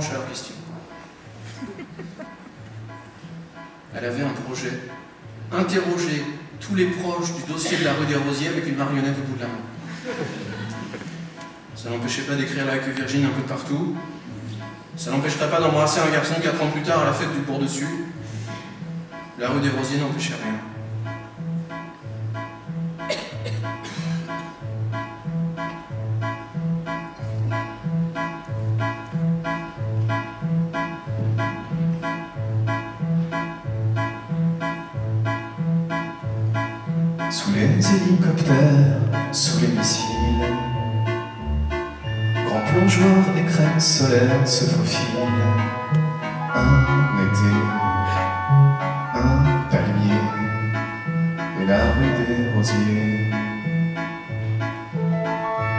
à leurs questions. Elle avait un projet, interroger tous les proches du dossier de la rue des Rosiers avec une marionnette au bout de la main. Ça n'empêchait pas d'écrire la queue Virginie un peu partout. Ça n'empêcherait pas d'embrasser un garçon quatre ans plus tard à la fête du Bourg-Dessus. La rue des Rosiers n'empêchait rien. Sous les hélicoptères, sous les missiles, grands plongeoirs et crèmes solaires se faufilent. Un été, un palmier et la rue des rosiers.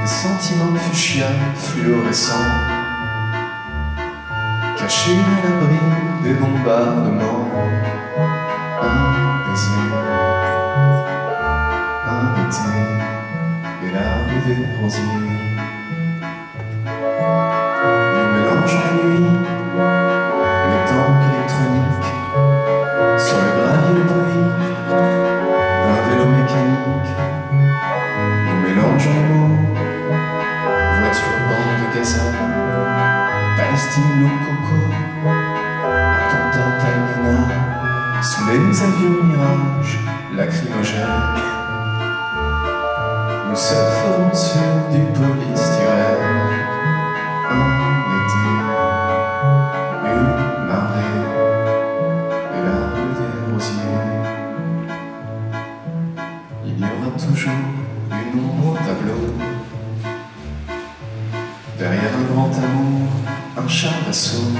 Des sentiments fuchsia fluorescents, cachés à l'abri des bombardements. Des rosiers. Nous mélange la nuit, le tank électronique, sur le gravier le bruit d'un vélo mécanique. Nous mélangeons les mots, voiture, bande de gazelle, Palestine, loup, coco, attentat, Taïmena, sous les avions mirages, lacrymogènes. Nous surferons sur du polystyrène Un été, une marée Et la rue des rosiers. Il y aura toujours une ombre au tableau. Derrière un grand amour, un char d'assaut